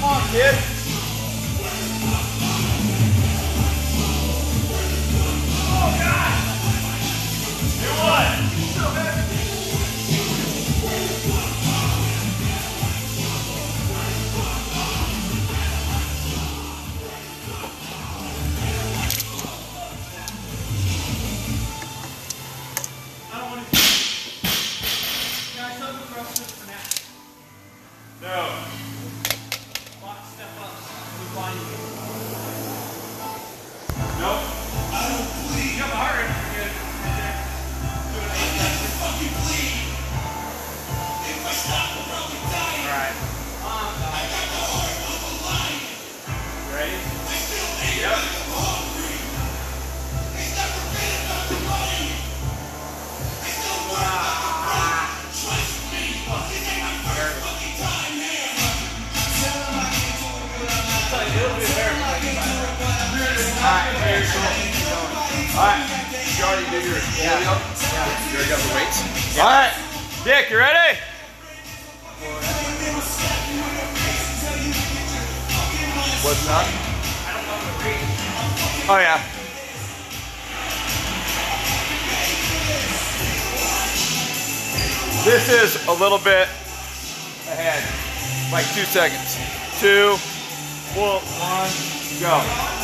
Come on, kid. Oh, God. Do what? I Alright. You already did your Yeah. video? You already got the weights? Alright. Dick, you ready? What's that? Oh yeah. This is a little bit ahead, like two seconds. Two, one, go.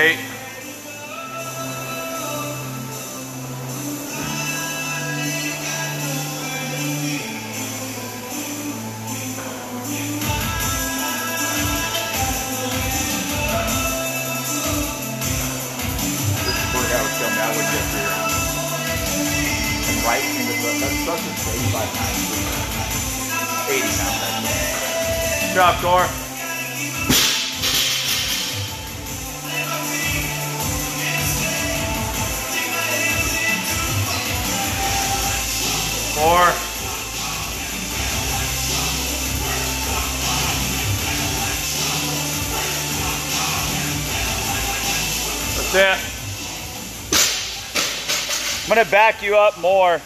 And right in the. That's such a 85 pounds. 80 pounds. Drop, Core. Four. That's it. I'm gonna back you up more.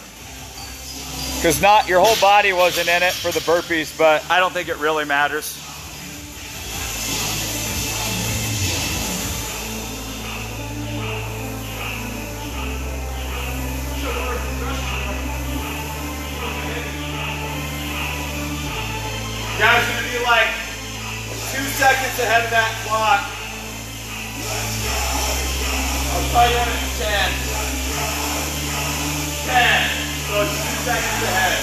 Because not your whole body wasn't in it for the burpees, but I don't think it really matters. Guys, gonna be like two seconds ahead of that clock. I'll tell you when it's 10. 10. So it's two seconds ahead.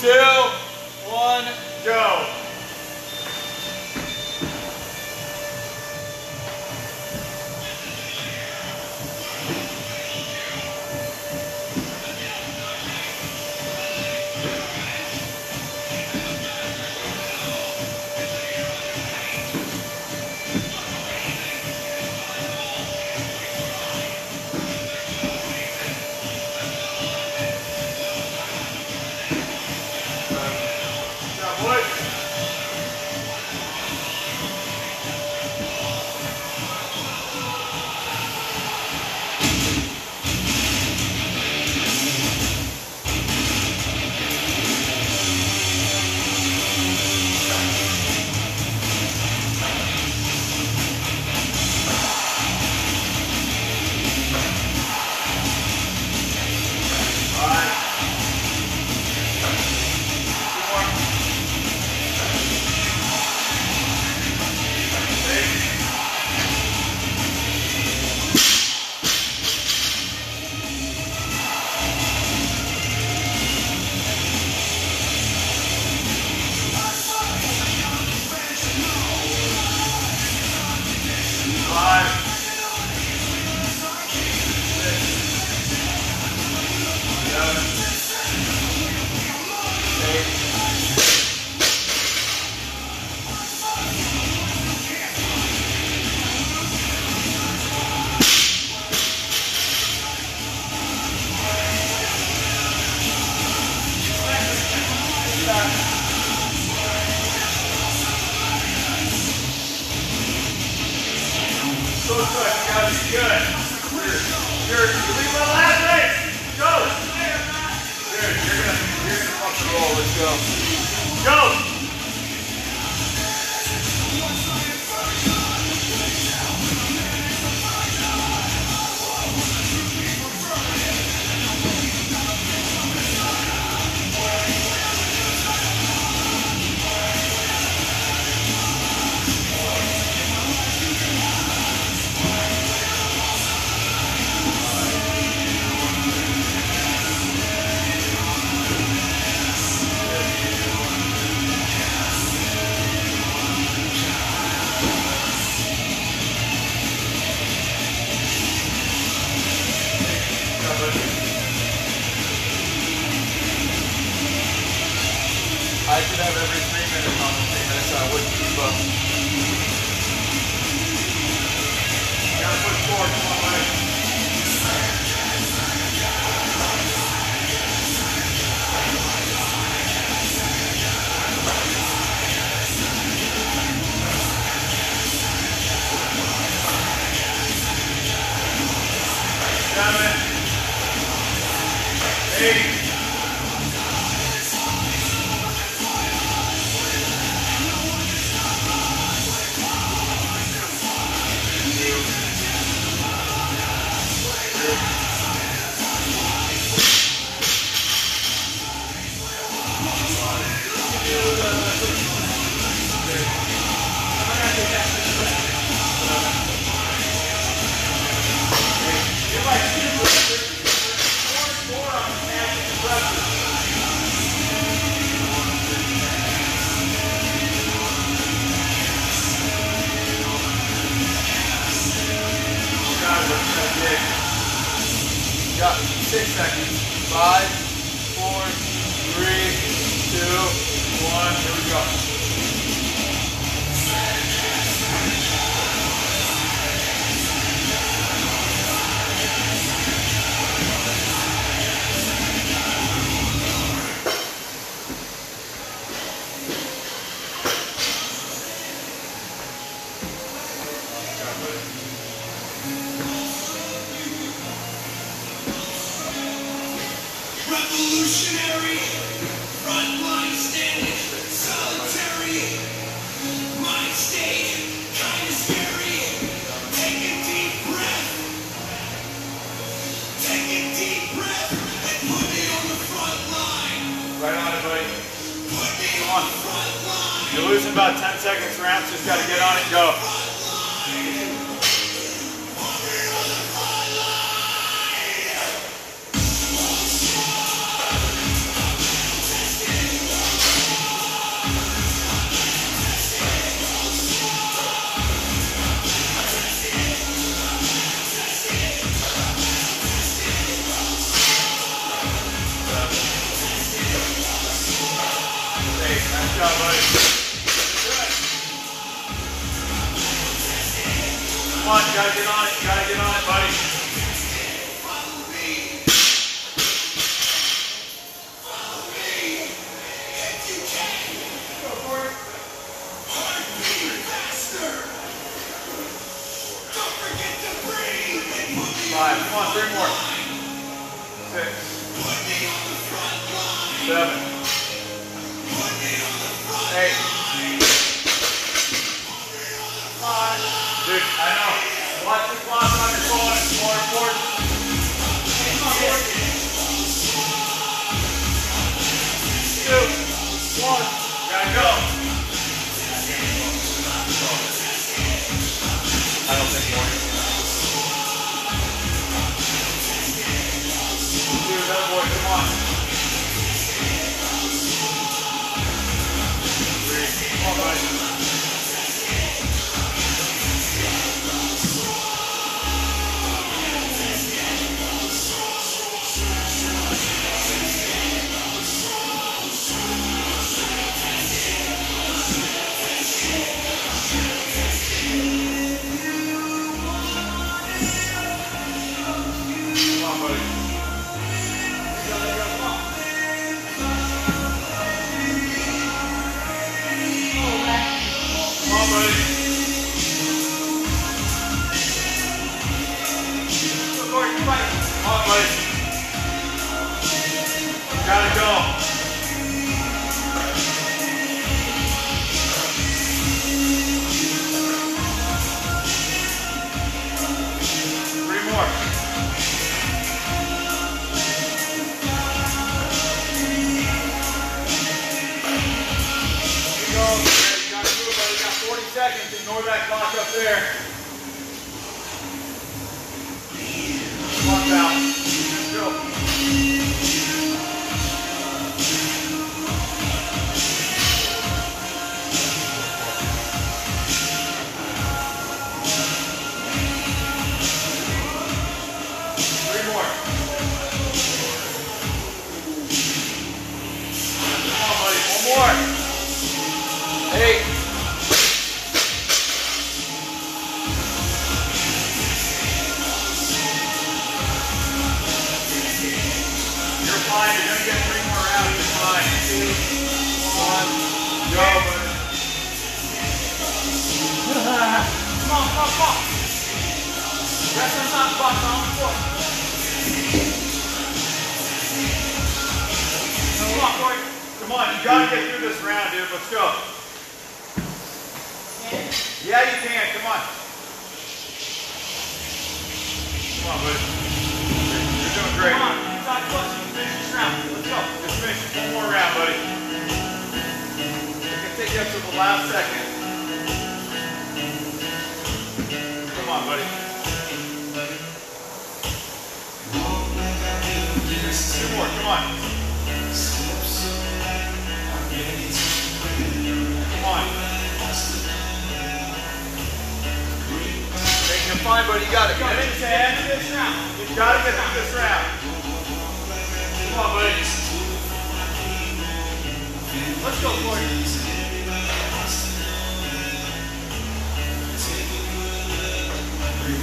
Two, one, go. got Matt's just got to get on it and go. Ignore that clock up there. Come on. You gotta get through this round, dude. Let's go. Yeah, you can. Come on. Come on, buddy. You're doing great. Come on, top plus, you can finish this round. Let's go. Just finish one more round, buddy. It can take you up to the last second. Come on, buddy. Two more, come on. It. It, round. You gotta get through this round. Come on, buddy. Let's go, Cory.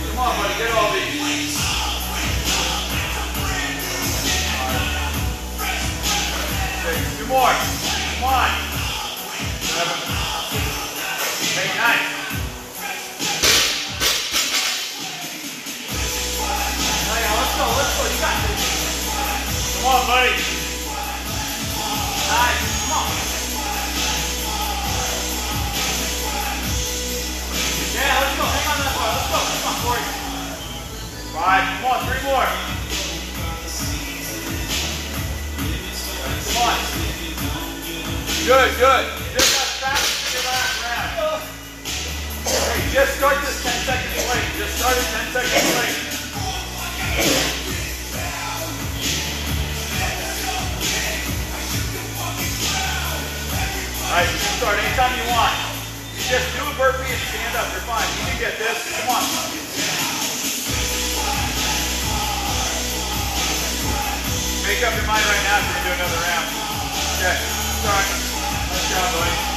Come on, buddy. Get all these. Two more. Come on. Seven. On, buddy. Nice. Come on. Yeah, let's go. Hang on that bar. Let's go. Come on, Cory. Five. Come on, three more. Come on. Good, good. Just got fast your last round. Hey, just start this 10 seconds late. Just start it 10 seconds late. All right, you can start anytime you want. You just do a burpee and stand up. You're fine. You can get this. Come on. Make up your mind right now if you're gonna do another round. Okay, start. Let's go, buddy.